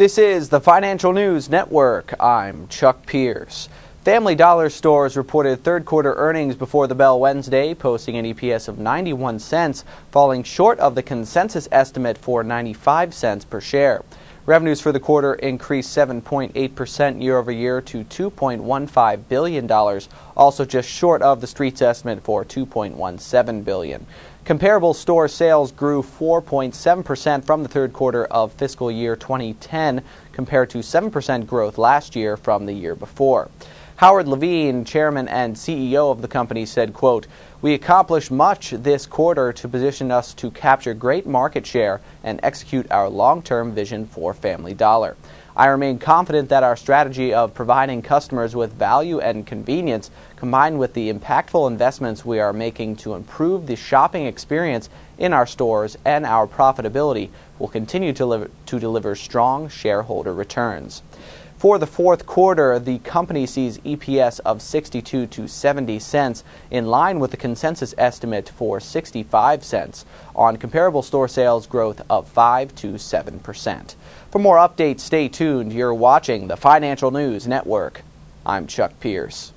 This is the Financial News Network. I'm Chuck Pierce. Family Dollar stores reported third quarter earnings before the bell Wednesday, posting an EPS of 91 cents, falling short of the consensus estimate for 95 cents per share. Revenues for the quarter increased 7.8% year over year to $2.15 billion, also just short of the street's estimate for 2.17 billion. Comparable store sales grew 4.7% from the third quarter of fiscal year 2010 compared to 7% growth last year from the year before. Howard Levine, chairman and CEO of the company, said, quote, We accomplished much this quarter to position us to capture great market share and execute our long-term vision for Family Dollar. I remain confident that our strategy of providing customers with value and convenience, combined with the impactful investments we are making to improve the shopping experience in our stores and our profitability, will continue to to deliver strong shareholder returns. For the fourth quarter, the company sees EPS of 62 to 70 cents, in line with the consensus estimate for 65 cents, on comparable store sales growth of 5 to 7 percent. For more updates, stay tuned. You're watching the Financial News Network. I'm Chuck Pierce.